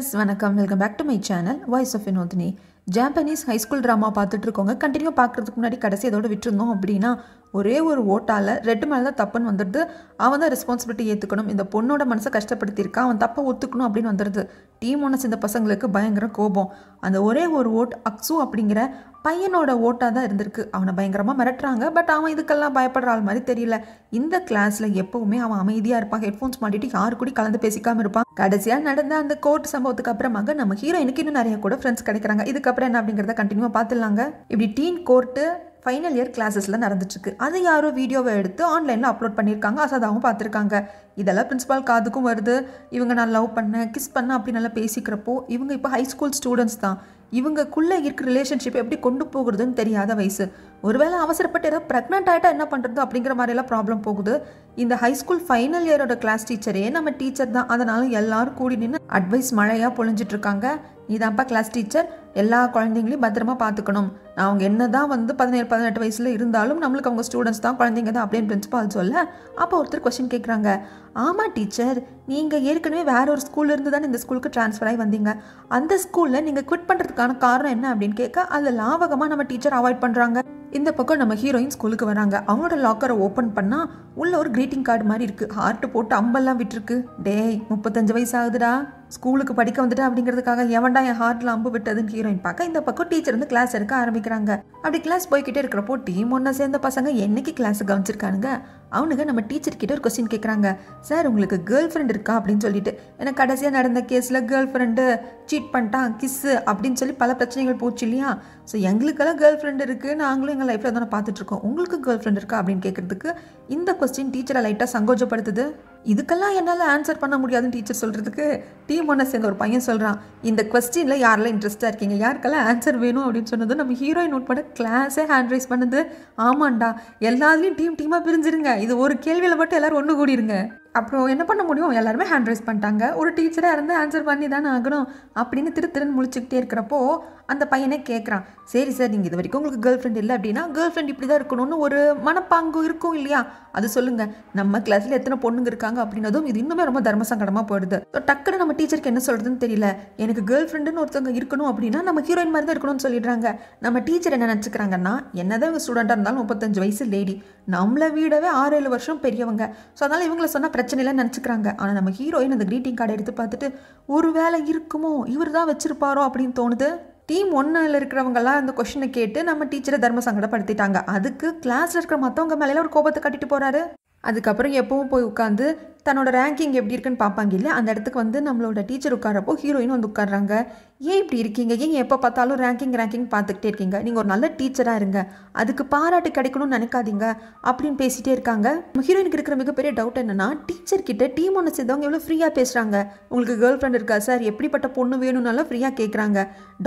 Friends வணக்கம். Welcome back to my channel voice of Vinodhini Japanese high school drama பார்த்துட்டு இருக்கோங்க continue பார்க்குறதுக்கு முன்னாடி கடைசி இதோட விட்டுருந்தோம் அப்படின்னா ஒரே ஒரு ஓட்டால் ரெட்டு மேலே தான் தப்புன்னு வந்துடுது. அவன் தான் ரெஸ்பான்சிபிலிட்டி ஏற்றுக்கணும் இந்த பொண்ணோட மனசை கஷ்டப்படுத்தியிருக்கான் அவன் தப்பை ஒத்துக்கணும் அப்படின்னு வந்துடுது. டீம் ஒன்று சேர்ந்த பசங்களுக்கு பயங்கர கோபம். அந்த ஒரே ஒரு ஓட் அக்ஸு அப்படிங்கிற பையனோட ஓட்டாக தான் இருந்திருக்கு. அவனை பயங்கரமாக மிரட்டுறாங்க. பட் அவன் இதுக்கெல்லாம் பயப்படுற ஆள் மாதிரி தெரியல. இந்த கிளாஸில் எப்போவுமே அவன் அமைதியாக இருப்பான். ஹெட்ஃபோன்ஸ் மாட்டிட்டு யாரு கூட கலந்து பேசிக்காமல் இருப்பான். கடைசியாக நடந்த அந்த கோர்ட் சம்பவத்துக்கு அப்புறமாக நம்ம ஹீரோயினுக்கு இன்னும் நிறைய கூட ஃப்ரெண்ட்ஸ் கிடைக்கிறாங்க. இதுக்கப்புறம் என்ன அப்படிங்கிறத கண்டினியூவாக பார்த்துடலாங்க. இப்படி டீன் கோர்ட்டு ஃபைனல் இயர் கிளாஸஸில் நடந்துட்டுருக்கு. அது யாரோ வீடியோவை எடுத்து ஆன்லைனில் அப்லோட் பண்ணியிருக்காங்க அசாதாவும் பார்த்துருக்காங்க. இதெல்லாம் பிரின்ஸிபால் காதுக்கும் வருது. இவங்க நான் லவ் பண்ணேன் கிஸ் பண்ண அப்படி நல்லா பேசிக்கிறப்போ இவங்க இப்போ ஹை ஸ்கூல் ஸ்டூடெண்ட்ஸ் தான். இவங்கக்குள்ளே இருக்கிற ரிலேஷன்ஷிப் எப்படி கொண்டு போகிறதுன்னு தெரியாத வயசு. ஒருவேளை அவசரப்பட்டு ஏதோ ப்ரெக்னென்ட் ஆகிட்டா என்ன பண்ணுறது அப்படிங்கிற மாதிரியெல்லாம் ப்ராப்ளம் போகுது. இந்த ஹை ஸ்கூல் ஃபைனல் இயரோட கிளாஸ் டீச்சரே நம்ம டீச்சர் தான். அதனால எல்லாரும் கூடி நின்று அட்வைஸ் மழையாக பொழிஞ்சிட்ருக்காங்க நீதான்ப்பா கிளாஸ் டீச்சர் எல்லா குழந்தைங்களையும் பத்திரமா பார்த்துக்கணும். அவங்க என்ன தான் வந்து பதினேழு பதினெட்டு வயசில் இருந்தாலும் நம்மளுக்கு அவங்க ஸ்டூடெண்ட்ஸ் தான் குழந்தைங்க தான் அப்படின்னு பிரின்சிபால் சொல்ல அப்போ ஒருத்தர் கொஷின் கேட்குறாங்க ஆமாம் டீச்சர் நீங்கள் ஏற்கனவே வேற ஒரு ஸ்கூல்ல இருந்து தானே இந்த ஸ்கூலுக்கு ட்ரான்ஸ்ஃபர் ஆகி வந்தீங்க. அந்த ஸ்கூலில் நீங்கள் குவிட் பண்ணுறதுக்கான காரணம் என்ன அப்படின்னு கேட்க அதில் லாவகமாக நம்ம டீச்சர் அவாய்ட் பண்ணுறாங்க இந்த பக்கம் நம்ம ஹீரோயின் ஸ்கூலுக்கு வராங்க. அவங்களோட லாக்கரை ஓப்பன் பண்ணால் உள்ள ஒரு க்ரீட்டிங் கார்டு மாதிரி இருக்குது ஹார்ட்டு போட்டு அம்பெல்லாம் விட்டுருக்கு. டேய் முப்பத்தஞ்சு வயசு ஆகுதுடா. ஸ்கூலுக்கு படிக்க வந்துட்டு அப்படிங்கிறதுக்காக எவன்டா என் ஹார்ட்டில் அம்பு விட்டதுன்னு ஹீரோயின் பார்க்க இந்த பக்கம் டீச்சர் வந்து கிளாஸ் எடுக்க ஆரம்பிக்கிறாங்க. அப்படி கிளாஸ் போய்கிட்டே இருக்கிறப்போ டீம் ஒன்றா சேர்ந்த பசங்க என்னைக்கு கிளாஸ் கவனிச்சிருக்கானுங்க? அவனுங்க நம்ம டீச்சர் கிட்ட ஒரு கொஸ்டின் கேட்குறாங்க சார் உங்களுக்கு கேர்ள் ஃப்ரெண்ட் இருக்கா? அப்படின்னு சொல்லிட்டு ஏன்னா கடைசியாக நடந்த கேஸில் கேர்ள் ஃப்ரெண்டு சீட் பண்ணிட்டான் கிஸ்ஸு அப்படின்னு சொல்லி பல பிரச்சனைகள் போச்சு இல்லையா? ஸோ எங்களுக்கெல்லாம் கேர்ள் ஃப்ரெண்டு இருக்குது நாங்களும் எங்கள் லைஃப்பில் தானே பார்த்துட்ருக்கோம் உங்களுக்கு கேர்ள் ஃப்ரெண்ட் இருக்கா? அப்படின்னு கேட்குறதுக்கு இந்த கொஸ்டின் டீச்சரை லைட்டாக சங்கோஜப்படுத்துது. இதுக்கெல்லாம் என்னால் ஆன்சர் பண்ண முடியாதுன்னு டீச்சர் சொல்கிறதுக்கு டீம் ஒன்றை சேர்ந்த ஒரு பையன் சொல்கிறான் இந்த கொஸ்டினில் யாரெல்லாம் இன்ட்ரெஸ்ட்டாக இருக்கீங்க? யாருக்கெல்லாம் ஆன்சர் வேணும் அப்படின்னு சொன்னது நம்ம ஹீரோயின் உட்பட கிளாஸே ஹேண்ட் ரைஸ் பண்ணுது. ஆமாண்டா எல்லாத்துலேயும் டீம் டீமாக பிரிஞ்சிருங்க. இது ஒரு கேள்வியில் மட்டும் எல்லோரும் ஒன்று கூடிருங்க. அப்புறம் என்ன பண்ண முடியும்? எல்லாருமே ஹேண்ட் ரைஸ் பண்ணிட்டாங்க. ஒரு டீச்சராக இருந்து ஆன்சர் பண்ணி தானே ஆகணும் அப்படின்னு திரு திருன்னு முழிச்சுக்கிட்டே இருக்கிறப்போ அந்த பையனே கேட்குறான் சரி சார் நீங்கள் இது வரைக்கும் உங்களுக்கு கேர்ள் ஃப்ரெண்ட் இல்லை அப்படின்னா கேர்ள் ஃப்ரெண்ட் இப்படி தான் இருக்கணும்னு ஒரு மனப்பாங்கு இருக்கும் இல்லையா? அது சொல்லுங்கள் நம்ம கிளாஸில் எத்தனை பொண்ணுங்க இருக்காங்க அப்படின்னதும் இது இன்னுமே ரொம்ப தர்ம சங்கடமாக போயிடுது. ஸோ டக்குன்னு நம்ம டீச்சருக்கு என்ன சொல்கிறதுன்னு தெரியல. எனக்கு கேர்ள் ஃப்ரெண்டுன்னு ஒருத்தவங்க இருக்கணும் அப்படின்னா நம்ம ஹீரோயின் மாதிரி தான் இருக்கணும்னு சொல்லிடுறாங்க. நம்ம டீச்சர் என்ன நினச்சிக்கிறாங்கன்னா என்னதான் இவங்க ஸ்டூடெண்ட்டாக இருந்தாலும் முப்பத்தஞ்சு வயசு லேடி நம்மளை வீடவே ஆறு ஏழு வருஷம் பெரியவங்க. ஸோ அதனால் இவங்கள சொன்னால் பிரச்சனை இல்லை நினச்சிக்கிறாங்க. ஆனால் நம்ம ஹீரோயின் அந்த க்ரீட்டிங் கார்டை எடுத்து பார்த்துட்டு ஒரு வேலை இருக்குமோ இவர் தான் வச்சுருப்பாரோ அப்படின்னு தோணுது. டீம் ஒன்றில் இருக்கிறவங்கெல்லாம் அந்த கொஷினை கேட்டு நம்ம டீச்சரை தர்ம சங்கடப்படுத்திட்டாங்க. அதுக்கு கிளாஸில் இருக்கிற மற்றவங்க மேலே ஒரு கோபத்தை கட்டிட்டு போகிறாரு அதுக்கப்புறம் எப்பவும் போய் உட்காந்து தன்னோட ரேங்கிங் எப்படி இருக்குன்னு பார்ப்பாங்க இல்லை அந்த இடத்துக்கு வந்து நம்மளோட டீச்சர் உட்காரப்போ ஹீரோயின் வந்து உட்காடுறாங்க ஏன் இப்படி இருக்கீங்க? ஏன் எப்போ பார்த்தாலும் ரேங்கிங் ரேங்கிங் பார்த்துக்கிட்டே இருக்கீங்க? நீங்கள் ஒரு நல்ல டீச்சராக இருங்க. அதுக்கு பாராட்டு கிடைக்கணும்னு நினைக்காதீங்க அப்படின்னு பேசிகிட்டே இருக்காங்க. ஹீரோயினுக்கு இருக்கிற மிகப்பெரிய டவுட் என்னன்னா டீச்சர் கிட்ட டீம் ஒன்று சேர்ந்தவங்க எவ்வளோ ஃப்ரீயாக பேசுகிறாங்க உங்களுக்கு கேர்ள் ஃப்ரெண்ட் இருக்கா சார்? எப்படிப்பட்ட பொண்ணு வேணும்னாலும் ஃப்ரீயாக கேட்குறாங்க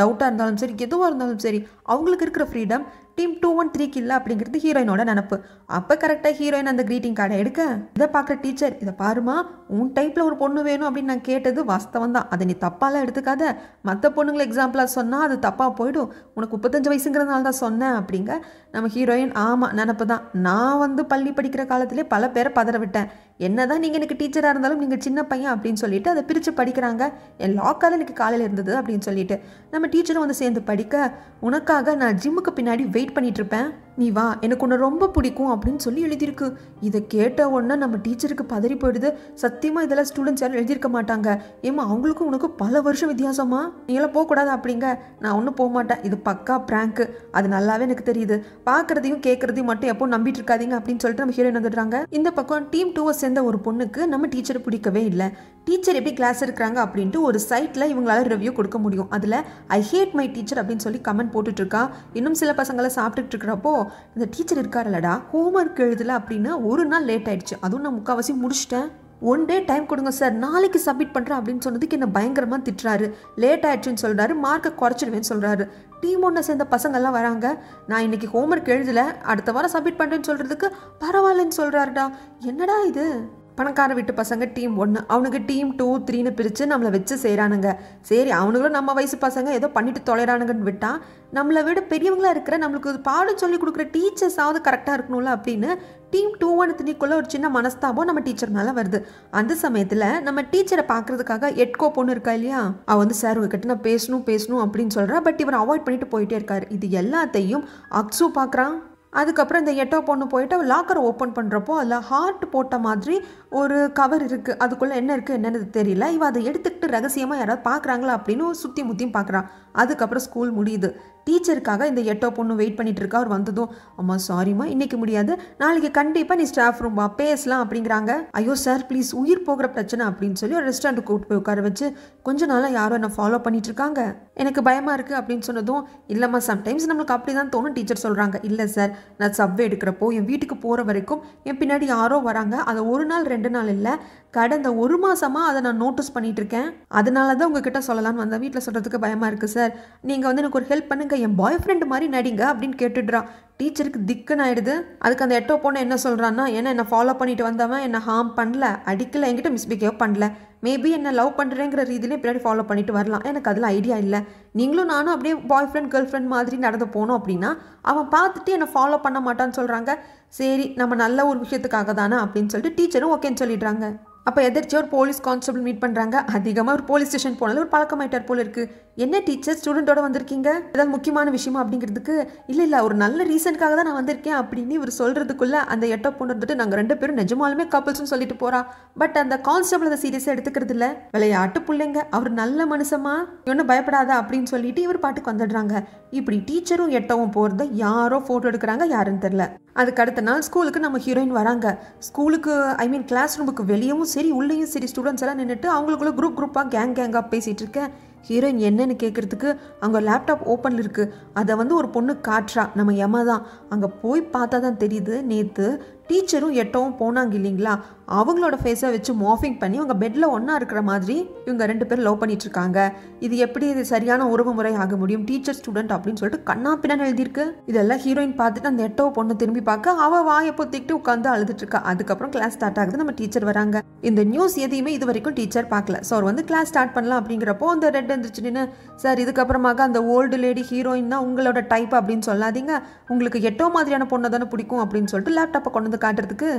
டவுட்டாக இருந்தாலும் சரி எதுவாக இருந்தாலும் சரி அவங்களுக்கு இருக்கிற ஃப்ரீடம் டீம் டூ ஒன் த்ரீக்கு இல்லை அப்படிங்கிறது ஹீரோயினோட நினப்பு. அப்போ கரெக்டாக ஹீரோயின் அந்த க்ரீட்டிங் கார்டை எடுக்க இதை பார்க்குற டீச்சர் இதை பாருமா உன் டைப்பில் ஒரு பொண்ணு வேணும் அப்படின்னு நான் கேட்டது வாஸ்தவம் தான். அதை நீ தப்பாலாம் எடுத்துக்காத. மற்ற பொண்ணுங்களை எக்ஸாம்பிளாக சொன்னால் அது தப்பாக போயிடும். உனக்கு முப்பத்தஞ்சு வயசுங்கிறதுனால தான் சொன்னேன் அப்படிங்க. நம்ம ஹீரோயின் ஆமாம் நினப்பு தான். நான் வந்து பள்ளி படிக்கிற காலத்திலே பல பேரை பதற விட்டேன். என்னதான் நீங்கள் எனக்கு டீச்சராக இருந்தாலும் நீங்கள் சின்ன பையன் அப்படின்னு சொல்லிட்டு அதை பிரித்து படிக்கிறாங்க. என் லாக்கால் எனக்கு காலையில் இருந்தது அப்படின்னு சொல்லிட்டு. நம்ம டீச்சரும் வந்து சேர்ந்து படிக்க உனக்காக நான் ஜிம்முக்கு பின்னாடி வெயிட் பண்ணிட்டு இருப்பேன். நீ வா எனக்கு உன்னை ரொம்ப பிடிக்கும் அப்படின்னு சொல்லி எழுதியிருக்கு. இதை கேட்ட உடனே நம்ம டீச்சருக்கு பதறி போயிடுது. சத்தியமாக இதெல்லாம் ஸ்டூடெண்ட்ஸ் யாரும் எழுதியிருக்க மாட்டாங்க. ஏமா அவங்களுக்கும் உனக்கும் பல வருஷம் வித்தியாசமா? நீங்களாம் போகக்கூடாது அப்படிங்க. நான் ஒன்றும் போக மாட்டேன் இது பக்கா ப்ராங்க்கு அது நல்லாவே எனக்கு தெரியுது. பார்க்குறதையும் கேட்குறதையும் மட்டும் எப்போ நம்பிட்டு இருக்காதீங்க அப்படின்னு சொல்லிட்டு நம்ம ஹீரோயின் வந்துடுறாங்க. இந்த பக்கம் டீம் டூவை சேர்ந்த ஒரு பொண்ணுக்கு நம்ம டீச்சரை பிடிக்கவே இல்லை. டீச்சர் எப்படி கிளாஸ் இருக்கிறாங்க அப்படின்ட்டு ஒரு சைட்டில் இவங்களால ரிவ்யூ கொடுக்க முடியும். அதில் ஐ ஹேட் மை டீச்சர் அப்படின்னு சொல்லி கமெண்ட் போட்டுட்ருக்கா இன்னும் சில பசங்களை சாப்பிட்டுட்டு இருக்கிறப்போ இந்த டீச்சர் இருக்காருல்லடா ஹோம்ஒர்க் எழுதல அப்படின்னு ஒரு நாள் லேட் ஆயிடுச்சு. அதுவும் நான் முக்கால்வாசி முடிச்சிட்டேன். ஒன் டே டைம் கொடுங்க சார் நாளைக்கு சப்மிட் பண்ணுறேன் அப்படின்னு சொன்னதுக்கு என்ன பயங்கரமாக திட்டுறாரு. லேட் ஆயிடுச்சுன்னு சொல்கிறாரு மார்க்கை குறைச்சிடுவேன்னு சொல்கிறாரு டீம் ஒன்றை சேர்ந்த பசங்கள்லாம் வராங்க. நான் இன்னைக்கு ஹோம்ஒர்க் எழுதலை அடுத்த வாரம் சப்மிட் பண்ணுறேன்னு சொல்கிறதுக்கு பரவாயில்லன்னு சொல்கிறாருடா என்னடா இது? பணக்கார வீட்டு பசங்க டீம் ஒன்று அவனுக்கு டீம் டூ த்ரீன்னு பிரித்து நம்மளை வச்சு செய்கிறானுங்க சரி அவனுங்களும் நம்ம வயசு பசங்க ஏதோ பண்ணிட்டு தொலைறானுங்கன்னு விட்டால் நம்மளை விட பெரியவங்களாக இருக்கிற நம்மளுக்கு பாடம் சொல்லி கொடுக்குற டீச்சர்ஸாவது கரெக்டாக இருக்கணும்ல அப்படின்னு டீம் டூ ஒன் த்ரீக்குள்ள ஒரு சின்ன மனஸ்தாபம் நம்ம டீச்சர் மேலே வருது. அந்த சமயத்தில் நம்ம டீச்சரை பார்க்கறதுக்காக எட்கோ பொண்ணு இருக்கா இல்லையா? அவள் வந்து சார் உங்ககிட்ட நான் பேசணும் பேசணும் அப்படின்னு சொல்கிறா பட் இவர் அவாய்ட் பண்ணிட்டு போயிட்டே இருக்காரு. இது எல்லாத்தையும் அக்ஸு பார்க்குறான் அதுக்கப்புறம் இந்த எட்டோ பொண்ணு போயிட்டு லாக்கரை ஓப்பன் பண்ணுறப்போ அதில் ஹார்ட் போட்ட மாதிரி ஒரு கவர் இருக்குது அதுக்குள்ளே என்ன இருக்குது என்னென்னு தெரியல. இவள் அதை எடுத்துக்கிட்டு ரகசியமாக யாராவது பார்க்குறாங்களா அப்படின்னு சுற்றி முற்றியும் பார்க்குறான் அதுக்கப்புறம் ஸ்கூல் முடியுது. டீச்சருக்காக இந்த எட்டோ பொண்ணு வெயிட் பண்ணிட்டு இருக்கா அவர் வந்ததும் அம்மா சாரிம்மா இன்னைக்கு முடியாது. நாளைக்கு கண்டிப்பாக நீ ஸ்டாஃப் ரூம் வா பேசலாம் அப்படிங்கிறாங்க. ஐயோ சார் ப்ளீஸ் உயிர் போகிற பிரச்சனை அப்படின்னு சொல்லி ஒரு ரெஸ்டாரண்ட் கூப்பிட்டு போய் உட்கார வச்சு கொஞ்ச நாளாக யாரும் என்ன ஃபாலோ பண்ணிட்டு இருக்காங்க எனக்கு பயமாக இருக்குது அப்படின்னு சொன்னதும் இல்லைம்மா சம்டைம்ஸ் நம்மளுக்கு அப்படி தான் தோணும் டீச்சர் சொல்கிறாங்க இல்லை சார் நான் சப்வே எடுக்கிறப்போ என் வீட்டுக்கு போகிற வரைக்கும் என் பின்னாடி யாரோ வராங்க. அதை ஒரு நாள் ரெண்டு நாள் இல்லை கடந்த ஒரு மாசமாக அதை நான் நோட்டீஸ் பண்ணிட்டு இருக்கேன் அதனால தான் உங்ககிட்ட சொல்லலாம்னு வந்தேன். வீட்டில் சொல்கிறதுக்கு பயமாக இருக்குது சார் நீங்கள் வந்து எனக்கு ஒரு ஹெல்ப் பண்ணுங்க. என் பாய் ஃப்ரெண்டு மாதிரி நடிங்க அப்படின்னு கேட்டுடுறான் டீச்சருக்கு திக்குன்னு ஆயிடுது அதுக்கு அந்த எட்டோ பொண்ணு என்ன சொல்கிறான்னா ஏன்னா என்னை ஃபாலோ பண்ணிட்டு வந்தவன் என்னை ஹார்ம் பண்ணல. அடிக்கல. என்கிட்ட மிஸ்பிஹேவ் பண்ணல. மேபி என்ன லவ் பண்ணுறேங்கிற ரீதியிலே பின்னாடி ஃபாலோ பண்ணிட்டு வரலாம். எனக்கு அதில் ஐடியா இல்லை. நீங்களும் நானும் அப்படியே பாய் ஃப்ரெண்ட் கேர்ள் ஃப்ரெண்ட் மாதிரி நடந்து போனோம் அப்படின்னா அவன் பார்த்துட்டு என்னை ஃபாலோ பண்ண மாட்டான்னு சொல்கிறாங்க சரி நம்ம நல்ல ஒரு விஷயத்துக்காக தானே அப்படின்னு சொல்லிட்டு டீச்சரும் ஓகேன்னு சொல்லிடுறாங்க. அப்போ எதிர்த்து ஒரு போலீஸ் கான்ஸ்டபிள் மீட் பண்ணுறாங்க அதிகமாக ஒரு போலீஸ் ஸ்டேஷன் போனது ஒரு பழக்கமாயிட்டார் போல இருக்குது என்ன டீச்சர் ஸ்டூடெண்ட்டோட வந்திருக்கீங்க? ஏதாவது முக்கியமான விஷயமா அப்படிங்கிறதுக்கு இல்லை இல்லை ஒரு நல்ல ரீசனுக்காக தான் நான் வந்திருக்கேன் அப்படின்னு இவர் சொல்கிறதுக்குள்ள அந்த எட்டோ பொண்ணு வந்துட்டு நாங்கள் ரெண்டு பேரும் நிஜமாலுமே கப்பல்ஸ்னு சொல்லிட்டு போகிறா பட் அந்த கான்ஸ்டபிள் அதை சீரியஸாக எடுத்துக்கிறது இல்லை. விளையாட்டு பிள்ளைங்க அவர் நல்ல மனுஷமா? ஒன்றும் பயப்படாத அப்படின்னு சொல்லிட்டு இவர் பாட்டுக்கு வந்துடுறாங்க. இப்படி டீச்சரும் எட்டவும் போகிறத யாரோ ஃபோட்டோ எடுக்கிறாங்க யாருன்னு தெரில அதுக்கு அடுத்த நாள் ஸ்கூலுக்கு நம்ம ஹீரோயின் வராங்க. ஸ்கூலுக்கு ஐ மீன் கிளாஸ் ரூமுக்கு வெளியவும் சரி உள்ளேயும் சரி ஸ்டூடெண்ட்ஸ் எல்லாம் நின்றுட்டு அவங்களுக்குள்ள குரூப் குரூப்பாக கேங் கேங்காக பேசிகிட்டு இருக்கேன். ஹீரோயின் என்னன்னு கேட்குறதுக்கு அங்கே லேப்டாப் ஓப்பனில் இருக்குது அதை வந்து ஒரு பொண்ணு காட்டுறா நம்ம யமா தான். அங்கே போய் பார்த்தா தான் தெரியுது. நேற்று டீச்சரும் எட்டவும் போனாங்க இல்லைங்களா? அவங்களோட ஃபேஸை வச்சு மார்ஃபிங் பண்ணி உங்கள் பெட்டில் ஒன்றா இருக்கிற மாதிரி இவங்க ரெண்டு பேரும் லவ் பண்ணிட்டுருக்காங்க இது எப்படி இது சரியான உறவு முறை ஆக முடியும்? டீச்சர் ஸ்டூடெண்ட் அப்படின்னு சொல்லிட்டு கண்ணா பின்னான்னு எழுதியிருக்கு. இதெல்லாம் ஹீரோயின் பார்த்துட்டு அந்த எட்டோ பொண்ணு திரும்பி பார்க்க அவள் வாயை பொத்திக்கிட்டு உட்காந்து அழுதுட்டுருக்கா அதுக்கப்புறம் கிளாஸ் ஸ்டார்ட் ஆகுது நம்ம டீச்சர் வராங்க. இந்த நியூஸ் எதையுமே இது வரைக்கும் டீச்சர் பார்க்கல. ஸோ அவர் வந்து கிளாஸ் ஸ்டார்ட் பண்ணலாம் அப்படிங்கிறப்போ அந்த ரெட் எழுந்துருச்சு நின்று சார் இதுக்கப்புறமாக அந்த ஓல்டு லேடி ஹீரோயின் தான் உங்களோட டைப் அப்படின்னு சொல்லாதீங்க. உங்களுக்கு எட்டோ மாதிரியான பொண்ணை தானே பிடிக்கும்? அப்படின்னு சொல்லிட்டு லேப்டாப்பை கொண்டு வந்து காட்டுறதுக்கு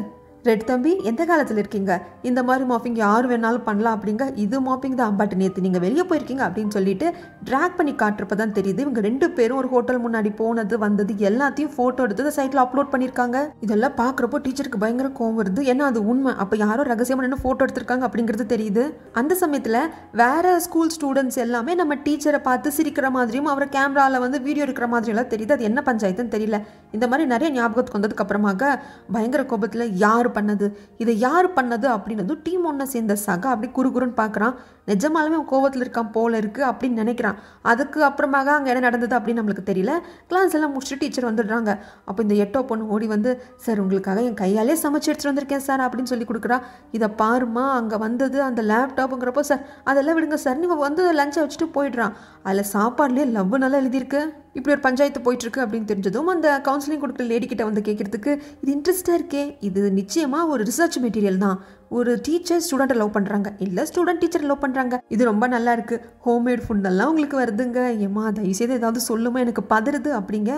ரெட் தம்பி எந்த காலத்தில் இருக்கீங்க? இந்த மாதிரி மாப்பிங் யார் வேணாலும் பண்ணலாம் அப்படிங்க. இது மாப்பிங் தான் பட் நேற்று நீங்கள் வெளியே போயிருக்கீங்க அப்படின்னு சொல்லிட்டு ட்ராக் பண்ணி காட்டுறப்ப தான் தெரியுது. இவங்க ரெண்டு பேரும் ஒரு ஹோட்டல் முன்னாடி போனது வந்தது எல்லாத்தையும் ஃபோட்டோ எடுத்து சைட்டில் அப்லோட் பண்ணியிருக்காங்க. இதெல்லாம் பார்க்குறப்போ டீச்சருக்கு பயங்கர கோவம் வருது. ஏன்னா அது உண்மை. அப்போ யாரோ ரகசியமாக என்ன ஃபோட்டோ எடுத்திருக்காங்க அப்படிங்கிறது தெரியுது. அந்த சமயத்தில் வேற ஸ்கூல் ஸ்டூடெண்ட்ஸ் எல்லாமே நம்ம டீச்சரை பார்த்து சிரிக்கிற மாதிரியும் அவரை கேமராவில் வந்து வீடியோ எடுக்கிற மாதிரியெல்லாம் தெரியுது. அது என்ன பஞ்சாயத்துன்னு தெரியல. இந்த மாதிரி நிறைய ஞாபகத்துக்கு வந்ததுக்கு அப்புறமாக பயங்கர கோபத்தில் யார் பண்ணது இதை யார் பண்ணது அப்படின்னதும் டீம் ஒன்றை சேர்ந்த சகா அப்படி குறுகுறுன்னு பார்க்குறான். நிஜமாலுமே கோவத்தில் இருக்கான் போல இருக்குது அப்படின்னு நினைக்கிறான். அதுக்கு அப்புறமாக அங்கே என்ன நடந்தது அப்படின்னு நம்மளுக்கு தெரியல. கிளாஸ் எல்லாம் முடிச்சுட்டு டீச்சர் வந்துடுறாங்க. அப்போ இந்த எட்டோ பொண்ணு ஓடி வந்து சார் உங்களுக்காக என் கையாலே சமைச்சு எடுத்துட்டு வந்திருக்கேன் சார் அப்படின்னு சொல்லி கொடுக்குறா. இதை பாருமா அங்கே வந்தது அந்த லேப்டாப்புங்கிறப்போ சார் அதெல்லாம் விடுங்க சார் நீங்கள் வந்து லஞ்சை வச்சுட்டு போயிடுறான் அதில் சாப்பாடுலேயே லவ் நல்லா எழுதியிருக்கு. இப்படி ஒரு பஞ்சாயத்து போயிட்டுருக்கு அப்படின்னு தெரிஞ்சதும் அந்த கவுன்சிலிங் கொடுக்குற லேடி கிட்ட வந்து கேட்குறதுக்கு இது இன்ட்ரெஸ்ட்டாக இருக்கே. இது நிச்சயமாக ஒரு ரிசர்ச் மெட்டீரியல் தான். ஒரு டீச்சர் ஸ்டூடெண்ட்டை லவ் பண்ணுறாங்க இல்லை ஸ்டூடெண்ட் டீச்சர் லவ் பண்ணுறாங்க இது ரொம்ப நல்லா இருக்கு. ஹோம்மேட் ஃபுட்டெல்லாம் உங்களுக்கு வருதுங்க. ஏமா தயவுசெய்து ஏதாவது சொல்லுமா எனக்கு பதறுது அப்படிங்க?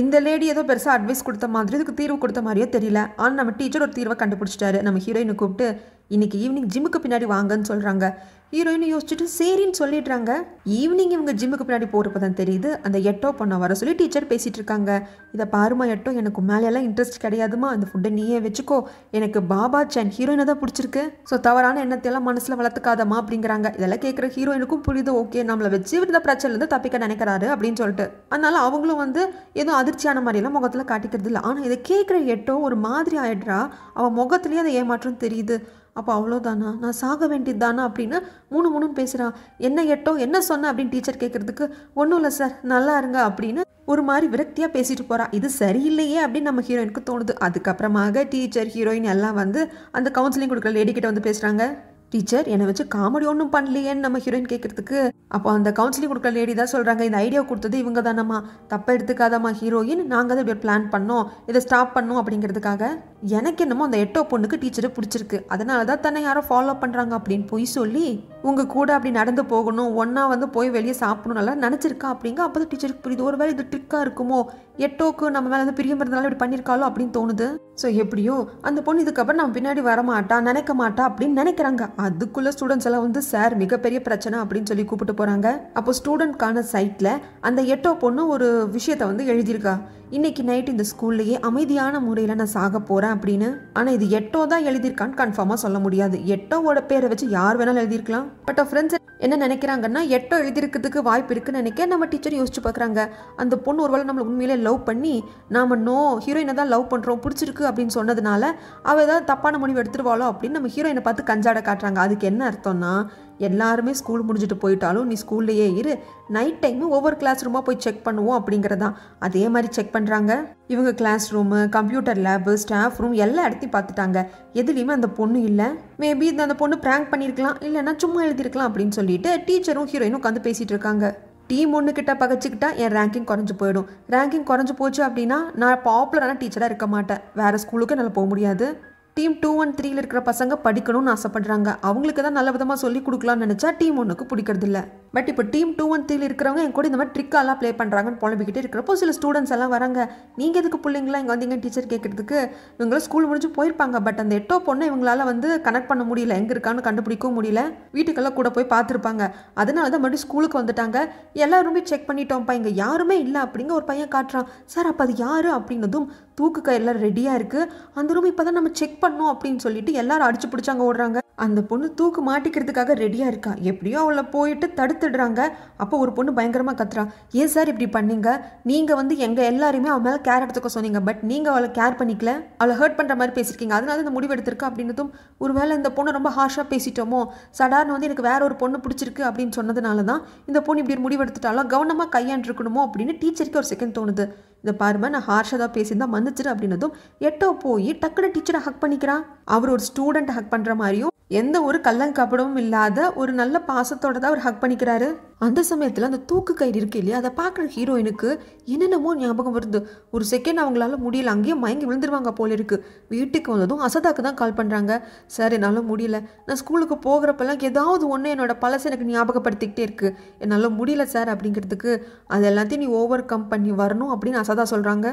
இந்த லேடி ஏதோ பெருசாக அட்வைஸ் கொடுத்த மாதிரி இதுக்கு தீர்வு கொடுத்த மாதிரியோ தெரியல. ஆனால் நம்ம டீச்சர் ஒரு தீர்வை கண்டுபிடிச்சிட்டாரு. நம்ம ஹீரோயினை கூப்பிட்டு இன்னைக்கு ஈவினிங் ஜிம்முக்கு பின்னாடி வாங்கன்னு சொல்கிறாங்க ஹீரோயின் யோசிச்சுட்டு சரின்னு சொல்லிடுறாங்க. ஈவினிங் இவங்க ஜிம்முக்கு பின்னாடி போகிறப்ப தான் தெரியுது அந்த எட்டோ பண்ண வர சொல்லி டீச்சர் பேசிகிட்டு இருக்காங்க. இதை பாருமா எட்டோ எனக்கு மேலேலாம் இன்ட்ரெஸ்ட் கிடையாதுமா அந்த ஃபுட்டை நீயே வச்சுக்கோ. எனக்கு பாபா சேன் ஹீரோயினை தான் பிடிச்சிருக்கு. ஸோ தவறான எண்ணத்தையெல்லாம் மனசில் வளர்த்துக்காதமா அப்படிங்கிறாங்க. இதெல்லாம் கேட்குற ஹீரோயினுக்கும் புரியுது ஓகே நம்மளை வச்சு இந்த பிரச்சனைலேருந்து தப்பிக்க நினைக்கிறாரு அப்படின்னு சொல்லிட்டு. அதனால அவங்களும் வந்து எதுவும் அதிர்ச்சியான மாதிரியெல்லாம் முகத்தில் காட்டிக்கிறது இல்லை ஆனால் இதை கேட்குற எட்டோ ஒரு மாதிரி ஆயிடுறா. அவன் முகத்துலேயே அந்த ஏமாற்றம் தெரியுது. அப்போ அவ்வளோதானா நான் சாக வேண்டியது தானா அப்படின்னு மூணு மூணுன்னு பேசுகிறான் என்ன எட்டோ என்ன சொன்ன? அப்படின்னு டீச்சர் கேட்குறதுக்கு ஒன்றும் இல்லை சார் நல்லா இருங்க அப்படின்னு ஒரு மாதிரி விரக்தியாக பேசிட்டு போகிறா இது சரியில்லையே அப்படின்னு நம்ம ஹீரோயினுக்கு தோணுது. அதுக்கப்புறமாக டீச்சர் ஹீரோயின் எல்லாம் வந்து அந்த கவுன்சிலிங் கொடுக்குற லேடிக்கிட்ட வந்து பேசுகிறாங்க டீச்சர் என்னை வச்சு காமெடி ஒன்றும் பண்ணலையேன்னு நம்ம ஹீரோயின் கேட்குறதுக்கு அப்போ அந்த கவுன்சிலிங் கொடுக்குற லேடி தான் சொல்கிறாங்க இந்த ஐடியா கொடுத்தது இவங்க தானம்மா தப்பை எடுத்துக்காதம்மா ஹீரோயின். நாங்கள் தான் இப்படி பிளான் பண்ணோம். இதை ஸ்டாப் பண்ணோம் அப்படிங்கிறதுக்காக எனக்கு என்னமோ அந்த எட்டோ பொண்ணுக்கு டீச்சரை பிடிச்சிருக்கு. அதனால தான் தன்னை யாரோ ஃபாலோ பண்ணுறாங்க அப்படின்னு போய் சொல்லி உங்கள் கூட அப்படி நடந்து போகணும் ஒன்றா வந்து போய் வெளியே சாப்பிடணும் நல்லா நினச்சிருக்கா? அப்படிங்க. அப்போ தான் டீச்சருக்கு புரியுது. ஒரு வேலை இது ட்ரிக்காக இருக்குமோ? எட்டோக்கு நம்ம மேலே வந்து பிரியம் இருந்தாலும் இப்படி பண்ணியிருக்காளோ? அப்படின்னு தோணுது. ஸோ எப்படியோ அந்த பொண்ணு இதுக்கப்புறம் நம்ம பின்னாடி வரமாட்டா நினைக்க மாட்டா அப்படின்னு நினைக்கிறாங்க. அதுக்குள்ளே ஸ்டூடெண்ட்ஸ் எல்லாம் வந்து சார் மிகப்பெரிய பிரச்சனை அப்படின்னு சொல்லி கூப்பிட்டு போகிறாங்க அப்போ ஸ்டூடெண்ட்கான சைட்டில் அந்த எட்டோ பொண்ணு ஒரு விஷயத்தை வந்து எழுதியிருக்கா. இன்னைக்கு நைட் இந்த ஸ்கூல்லையே அமைதியான முறையில் நான் சாக போகிறேன் அப்படின்னு. ஆனால் இது எட்டோ தான் எழுதியிருக்கான்னு கன்ஃபார்மாக சொல்ல முடியாது. எட்டோவோட பேரை வச்சு யார் வேணாலும் எழுதியிருக்கலாம். பட் ஃப்ரெண்ட்ஸ் என்ன நினைக்கிறாங்கன்னா எட்டோ எழுதியிருக்கிறதுக்கு வாய்ப்பு இருக்குன்னு நினைக்க நம்ம டீச்சர் யோசிச்சு பார்க்குறாங்க. அந்த பொண்ணு ஒருவேளை நம்மளை உண்மையிலே லவ் பண்ணி நாம நோ ஹீரோயினை தான் லவ் பண்ணுறோம் பிடிச்சிருக்கு அப்படின்னு சொன்னதுனால அவள் ஏதாவது தப்பான முடிவு எடுத்துருவாளோ அப்படின்னு நம்ம ஹீரோயினை பார்த்து கஞ்சாட காட்டுறாங்க. அதுக்கு என்ன அர்த்தம்னா எல்லாருமே ஸ்கூல் முடிஞ்சுட்டு போயிட்டாலும் நீ ஸ்கூல்லையே இரு. நைட் டைமு ஒவ்வொரு கிளாஸ் ரூமாக போய் செக் பண்ணுவோம் அப்படிங்கிறதான் அதே மாதிரி செக் பண்ணுறாங்க இவங்க class room computer lab staff room எல்லா இடத்தையும் பார்த்துட்டாங்க. எதுலேயுமே அந்த பொண்ணு இல்லை. மேபி இந்த அந்த பொண்ணு ப்ராங்க் பண்ணியிருக்கலாம் இல்லைன்னா சும்மா எழுதியிருக்கலாம் அப்படின்னு சொல்லிட்டு டீச்சரும் ஹீரோயினும் உட்காந்து பேசிகிட்டு இருக்காங்க. டீம் ஒன்று கிட்ட பகச்சிக்கிட்டா என் ரேங்கிங் குறைஞ்சு போயிடும். ரேங்கிங் குறைஞ்சு போச்சு அப்படின்னா நான் பாப்புலரான டீச்சராக இருக்க மாட்டேன். வேறு ஸ்கூலுக்கு என்னால் போக முடியாது. டீம் டூ ஒன் த்ரீல இருக்கிற பசங்க படிக்கணும்னு ஆசைப்படுறாங்க. அவங்களுக்கு தான் நல்ல விதமாக சொல்லி கொடுக்கலாம்னு நினச்சா டீம் ஒன்றுக்கு பிடிக்கிறது இல்லை பட் இப்போ டீம் டூ ஒன் த்ரீல இருக்கிறவங்க என் கூட இந்த மாதிரி ட்ரிக்காலாம் ப்ளே பண்ணுறாங்கன்னு புலம்பிக்கிட்டே இருக்கிறப்போ சில ஸ்டூடெண்ட்ஸ் எல்லாம் வராங்க. நீங்கள் எதுக்கு பிள்ளைங்களா இங்கே வந்தீங்க டீச்சர் கேட்கறதுக்கு இவங்களும் ஸ்கூல் முடிஞ்சு போயிருப்பாங்க. பட் அந்த எட்டோ பொண்ணை இவங்களால வந்து கனெக்ட் பண்ண முடியல. எங்கே இருக்கான்னு கண்டுபிடிக்கவும் முடியல. வீட்டுக்கெல்லாம் கூட போய் பார்த்துருப்பாங்க. அதனால தான் மறுபடியும் ஸ்கூலுக்கு வந்துட்டாங்க. எல்லாருமே செக் பண்ணிட்டோம்ப்பா. இங்கே யாருமே இல்லை அப்படிங்க ஒரு பையன் காட்டுறான். சார் அப்போ அது யார்? அப்படின்னதும் தூக்கு கயிறுலாம் ரெடியாக இருக்குது அந்த ரூம் இப்போ தான் நம்ம செக் பண்ணோம் அப்படின்னு சொல்லிட்டு எல்லாரும் அடிச்சு பிடிச்சாங்க ஓடுறாங்க. அந்த பொண்ணு தூக்கு மாட்டிக்கிறதுக்காக ரெடியாக இருக்கா? எப்படியோ அவளை போயிட்டு தடுத்துடுறாங்க. அப்போ ஒரு பொண்ணு பயங்கரமாக கத்துறா. ஏன் சார் இப்படி பண்ணீங்க? நீங்கள் வந்து எங்கள் எல்லாருமே அவள் மேலே கேர் எடுத்துக்க சொன்னீங்க. பட் நீங்கள் அவளை கேர் பண்ணிக்கல. அவளை ஹர்ட் பண்ணுற மாதிரி பேசியிருக்கீங்க அதனால இந்த முடிவு எடுத்திருக்கா அப்படின்னதும் ஒருவேளை இந்த பொண்ணு ரொம்ப ஹார்ஷாக பேசிட்டோமோ? சடார்னு வந்து எனக்கு வேற ஒரு பொண்ணு பிடிச்சிருக்கு அப்படின்னு சொன்னதுனால தான் இந்த பொண்ணு இப்படி ஒரு முடிவு எடுத்துட்டாலும் கவனமாக கையாண்டிருக்கணுமோ அப்படின்னு டீச்சருக்கு ஒரு செகண்ட் தோணுது. இதை பாருமா நான் ஹார்ஷாக தான் பேசியிருந்தா மன்னிச்சிரு அப்படின்னதும் எட்டோ போய் டக்குனு டீச்சரை ஹக் பண்ணிக்கிறான் அவர் ஒரு ஸ்டூடெண்ட் ஹக் பண்ணுற மாதிரியும் எந்த ஒரு கள்ளங்கப்படமும் இல்லாத ஒரு நல்ல பாசத்தோட தான் அவர் ஹக் பண்ணிக்கிறாரு. அந்த சமயத்தில் அந்த தூக்கு கயிறு இருக்கு இல்லையா அதை பார்க்குற ஹீரோயினுக்கு என்னென்னமோ ஞாபகம் வருது. ஒரு செகண்ட் அவங்களால முடியல அங்கேயே மயங்கி விழுந்துருவாங்க போல இருக்கு. வீட்டுக்கு வந்ததும் அசதாக்கு தான் கால் பண்ணுறாங்க சார் என்னால் முடியல. நான் ஸ்கூலுக்கு போகிறப்பெல்லாம் ஏதாவது ஒன்று என்னோட பழசை எனக்கு ஞாபகப்படுத்திக்கிட்டே இருக்கு. என்னால் முடியல சார் அப்படிங்கிறதுக்கு அது எல்லாத்தையும் நீ ஓவர் கம் பண்ணி வரணும் அப்படின்னு அசதா சொல்கிறாங்க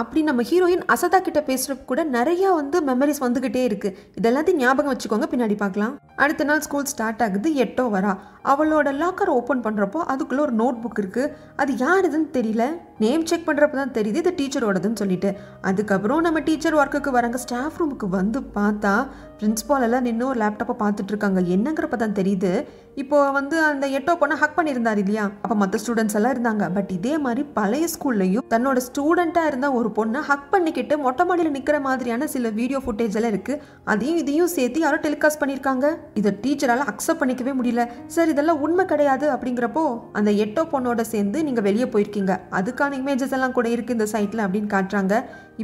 அப்படி நம்ம ஹீரோயின் அசதா கிட்ட பேசுகிறப்ப கூட நிறையா வந்து மெமரிஸ் வந்துக்கிட்டே இருக்குது இதெல்லாத்தையும் ஞாபகம் வச்சுக்கோங்க பின்னாடி பார்க்கலாம். அடுத்த நாள் ஸ்கூல் ஸ்டார்ட் ஆகுது எட்டோ வரா. அவளோட லாக்கர் ஓப்பன் பண்ணுறப்போ அதுக்குள்ளே ஒரு நோட் புக் இருக்குது அது யாருதுன்னு தெரியல. நேம் செக் பண்ணுறப்ப தான் தெரியுது இது டீச்சரோடதுன்னு சொல்லிட்டு. அதுக்கப்புறம் நம்ம டீச்சர் ஒர்க்குக்கு வராங்க ஸ்டாஃப் ரூமுக்கு வந்து பார்த்தா பிரின்ஸ்பால் எல்லாம் நின்று ஒரு லேப்டாப்பை பார்த்துட்ருக்காங்க. என்னங்கிறப்ப தான் தெரியுது. இப்போது வந்து அந்த எட்டோ பொண்ணை ஹக் பண்ணியிருந்தார் இல்லையா? அப்போ மற்ற ஸ்டூடெண்ட்ஸ் எல்லாம் இருந்தாங்க. பட் இதே மாதிரி பழைய ஸ்கூல்லையும் தன்னோட ஸ்டூடெண்ட்டாக இருந்த ஒரு பொண்ணை ஹக் பண்ணிக்கிட்டு மொட்டை மாடியில் நிற்கிற மாதிரியான சில வீடியோ ஃபுட்டேஜ் எல்லாம் இருக்குது அதையும் இதையும் சேர்த்து யாரோ டெலிகாஸ்ட் பண்ணியிருக்காங்க. இதை டீச்சரால் அக்செப்ட் பண்ணிக்கவே முடியல. சார் இதெல்லாம் உண்மை கிடையாது. அப்படிங்கிறப்போ அந்த எட்டோ பொண்ணோட சேர்ந்து நீங்கள் வெளியே போயிருக்கீங்க. அதுக்கான இமேஜஸ் எல்லாம் கூட இருக்குது இந்த சைட்டில் அப்படின்னு காட்டுறாங்க.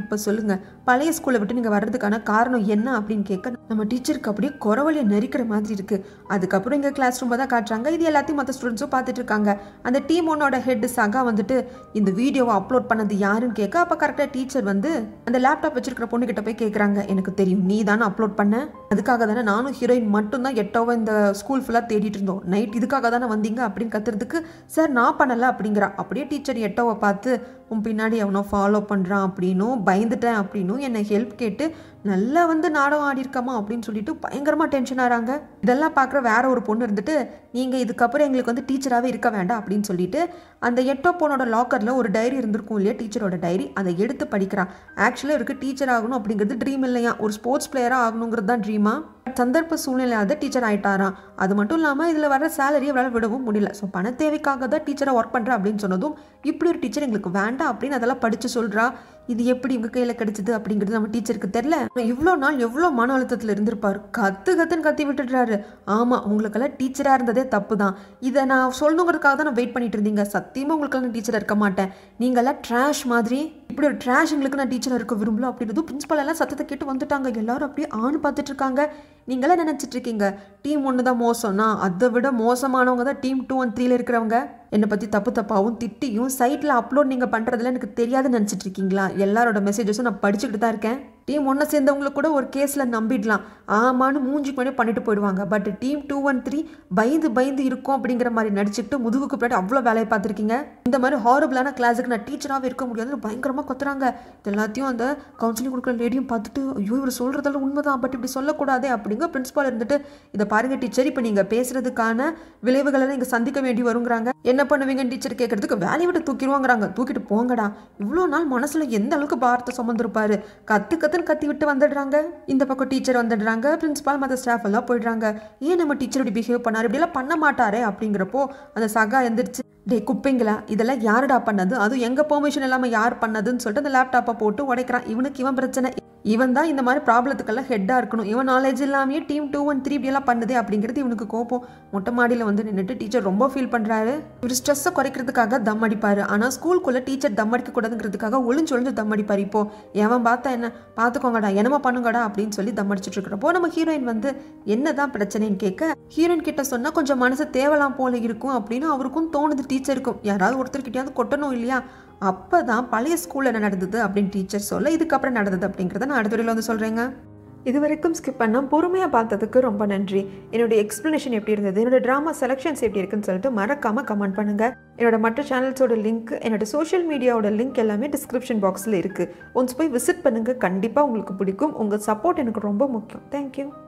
இப்போ சொல்லுங்கள் பழைய ஸ்கூலை விட்டு நீங்கள் வர்றதுக்கான காரணம் என்ன அப்படின்னு கேட்க நம்ம டீச்சருக்கு அப்படியே குறவழியை நெரிக்கிற மாதிரி இருக்குது அதுக்கப்புறம் இங்கே கிளாஸ் ரூமை தான் காட்டுறாங்க. இது எல்லாத்தையும் மற்ற ஸ்டூடெண்ட்ஸும் பார்த்துட்டு இருக்காங்க. அந்த டீம் ஒன்னோட ஹெட் சகா வந்துட்டு இந்த வீடியோவை அப்லோட் பண்ணது யாருன்னு கேட்க அப்போ கரெக்டாக டீச்சர் வந்து அந்த லேப்டாப் வச்சிருக்கிற பொண்ணுக்கிட்ட போய் கேட்குறாங்க எனக்கு தெரியும் நீ தானே அப்லோட் பண்ண? அதுக்காக தானே நானும் ஹீரோயின் மட்டும்தான் எட்டோவை இந்த ஸ்கூல் ஃபுல்லாக தேடிட்டு இருந்தோம். நைட் இதுக்காக தானே வந்தீங்க அப்படின்னு கத்துறதுக்கு சார் நான் பண்ணலை அப்படிங்கிறா. அப்படியே டீச்சர் எட்டோவை பார்த்து உன் பின்னாடி அவனோ ஃபாலோ பண்ணுறான் அப்படின்னும் பயந்துட்டேன் அப்படின்னும் என்னை ஹெல்ப் கேட்டு நல்லா வந்து நாடகம் ஆடிருக்காமா அப்படின்னு சொல்லிட்டு பயங்கரமாக டென்ஷன் ஆகிறாங்க இதெல்லாம் பார்க்குற வேற ஒரு பொண்ணு இருந்துட்டு நீங்கள் இதுக்கப்புறம் எங்களுக்கு வந்து டீச்சராகவே இருக்க வேண்டாம் அப்படின்னு சொல்லிட்டு அந்த எட்டோ பொண்ணோட லாக்கரில் ஒரு டைரி இருந்திருக்கும் இல்லையா டீச்சரோட டைரி அதை எடுத்து படிக்கிறான் ஆக்சுவலாக இவருக்கு டீச்சர் ஆகணும் அப்படிங்கிறது ட்ரீம் இல்லையா? ஒரு ஸ்போர்ட்ஸ் பிளேயராக ஆகணுங்கிறது தான் ட்ரீமா சந்தர்ப்ப சூழ்நிலையாத டீச்சர் ஆகிட்டாராம் அது மட்டும் இல்லாமல் இதில் வர சேலரி அவரால் விடவும் முடியல. ஸோ பண தேவைக்காக தான் டீச்சராக ஒர்க் பண்ணுறேன் அப்படின்னு சொன்னதும் இப்படி ஒரு டீச்சர் எங்களுக்கு வேண்டாம் அப்படின்னு அதெல்லாம் படித்து சொல்கிறா இது எப்படி இவங்க கையில் கிடச்சிது? அப்படிங்கிறது நம்ம டீச்சருக்கு தெரில இவ்வளோ நாள் எவ்வளோ மன அழுத்தத்தில் இருந்திருப்பார். கத்து கத்துன்னு கத்தி விட்டுடுறாரு. ஆமாம் உங்களுக்கெல்லாம் டீச்சராக இருந்ததே தப்பு தான் இதை நான் சொல்லணுங்கிறதுக்காக தான் நான் வெயிட் பண்ணிட்டு இருந்தீங்க. சத்தியமாக உங்களுக்கெல்லாம் நான் டீச்சராக இருக்க மாட்டேன். நீங்களாம் ட்ராஷ் மாதிரி இப்படி ஒரு ட்ராஷ் எங்களுக்கு நான் டீச்சராக இருக்க விரும்பல அப்படின்றது பிரின்ஸ்பல் எல்லாம் சத்தத்தை கேட்டு வந்துட்டாங்க. எல்லாரும் அப்படியே ஆண் பார்த்துட்டு இருக்காங்க. நீங்களாம் நினச்சிட்டு இருக்கீங்க. டீம் ஒன்று தான் மோசம்னா அதை விட மோசமானவங்க தான் டீம் டூ அண்ட் த்ரீல இருக்கிறவங்க. என்னை பற்றி தப்பு தப்பாகவும் திட்டியும் சைட்டில் அப்லோட் நீங்கள் பண்ணுறதுல எனக்கு தெரியாதுன்னு நினச்சிட்டு இருக்கீங்களா? எல்லாரோட மெசேஜஸும் நான் படிச்சுக்கிட்டு தான் இருக்கேன். டீம் ஒன்றை சேர்ந்தவங்களுக்கு கூட ஒரு கேஸில் நம்பிடலாம். ஆமான்னு மூஞ்சிக்கு முன்னாடி பண்ணிட்டு போயிடுவாங்க. But team two one three பயந்து பயந்து இருக்கும் அப்படிங்கிற மாதிரி நடிச்சுட்டு முதுகுக்கு பின்னாடி அவ்வளோ வேலையை பார்த்துருக்கீங்க. இந்த மாதிரி ஹாரபிளான கிளாஸுக்கு நான் டீச்சராகவே இருக்க முடியாதுன்னு பயங்கரமாக கொத்துறாங்க. இது எல்லாத்தையும் அந்த கவுன்சிலிங் கொடுக்குற லேடியும் பார்த்துட்டு ஐயோ இவர் சொல்கிறதெல்லாம் உண்மைதான். பட் இப்படி சொல்லக்கூடாதே அப்படிங்க பிரின்ஸ்பால் இருந்துட்டு இதை பாருங்க டீச்சர் இப்போ நீங்கள் பேசுகிறதுக்கான விளைவுகளை நீங்கள் சந்திக்க வேண்டி வருங்கிறாங்க. என்ன பண்ணுவீங்கன்னு டீச்சர் கேட்கறதுக்கு வேலையை விட்டு தூக்கிடுவாங்கிறாங்க. தூக்கிட்டு போங்கடா. இவ்வளோ நாள் மனசில் எந்த அளவுக்கு பாரத்தை சுமந்துருப்பாரு? கத்து கத்துன்னு கத்தி விட்டு வந்துடுறாங்க. இந்த பக்கம் டீச்சர் வந்துடுறாங்க. பிரின்ஸிபால் மற்ற ஸ்டாஃப் எல்லாம் போயிடுறாங்க. ஏன் நம்ம டீச்சர் இப்படி பிஹேவ் பண்ணார்? இப்படிலாம் பண்ண மாட்டாரே அப்படிங்கிறப்போ அந்த சகா எந்திரிச்சு டே குப்பைங்களா? இதெல்லாம் யாருடா பண்ணது? அதுவும் எங்க பெர்மிஷன் இல்லாமல் யார் பண்ணதுன்னு சொல்லிட்டு அந்த லேப்டாப்பை போட்டு உடைக்கிறான். இவனுக்கு இவன் பிரச்சனை இவன் தான் இந்த மாதிரி ப்ராப்ளத்துக்கெல்லாம் ஹெட்டாக இருக்கணும். இவன் நாலேஜ் இல்லாமையே டீம் டூ ஒன் த்ரீ இப்படியெல்லாம் பண்ணுது அப்படிங்கிறது இவனுக்கு கோபம். மொட்டை மாடியில் வந்து நின்றுட்டு டீச்சர் ரொம்ப ஃபீல் பண்ணுறாரு இவர் ஸ்ட்ரெஸ்ஸை குறைக்கிறதுக்காக தம் அடிப்பார். ஆனால் ஸ்கூலுக்குள்ளே டீச்சர் தம் அடிக்கக்கூடாதுங்கிறதுக்காக ஒளிஞ்சு ஒளிஞ்சு தம் அடிப்பார். இப்போ எவன் பார்த்தா என்ன? பார்த்துக்கோங்கடா என்னமா பண்ணுங்கடா அப்படின்னு சொல்லி தம் அடிச்சுட்டு இருக்கிறப்போ நம்ம ஹீரோயின் வந்து என்னதான் பிரச்சனைன்னு கேட்க ஹீரோயின் கிட்ட சொன்னால் கொஞ்சம் மனசு தேவலாம் போல இருக்கும் அப்படின்னு அவருக்கும் தோணுது. டீச்சருக்கும் யாராவது ஒருத்தர்கிட்டயாவது கொட்டணும் இல்லையா? அப்போ தான் பழைய ஸ்கூலில் என்ன நடந்தது அப்படின்னு டீச்சர் சொல்ல இதுக்கப்புறம் நடந்தது அப்படிங்கிறத நான் அடுத்த வந்து சொல்கிறேங்க இது வரைக்கும் ஸ்கிப் பண்ணால் பொறுமையாக பார்த்ததுக்கு ரொம்ப நன்றி. என்னோடய எக்ஸ்ப்ளனேஷன் எப்படி இருந்தது என்னோட ட்ராமா செலெக்ஷன்ஸ் எப்படி இருக்குன்னு சொல்லிட்டு மறக்காமல் கமெண்ட் பண்ணுங்கள் என்னோட மற்ற சேனல்ஸோட லிங்க் என்னோட சோஷியல் மீடியாவோட லிங்க் எல்லாமே டிஸ்கிரிப்ஷன் பாக்ஸில் இருக்குது ஒன்ஸ் போய் விசிட் பண்ணுங்கள் கண்டிப்பாக உங்களுக்கு பிடிக்கும். உங்கள் சப்போர்ட் எனக்கு ரொம்ப முக்கியம். தேங்க்யூ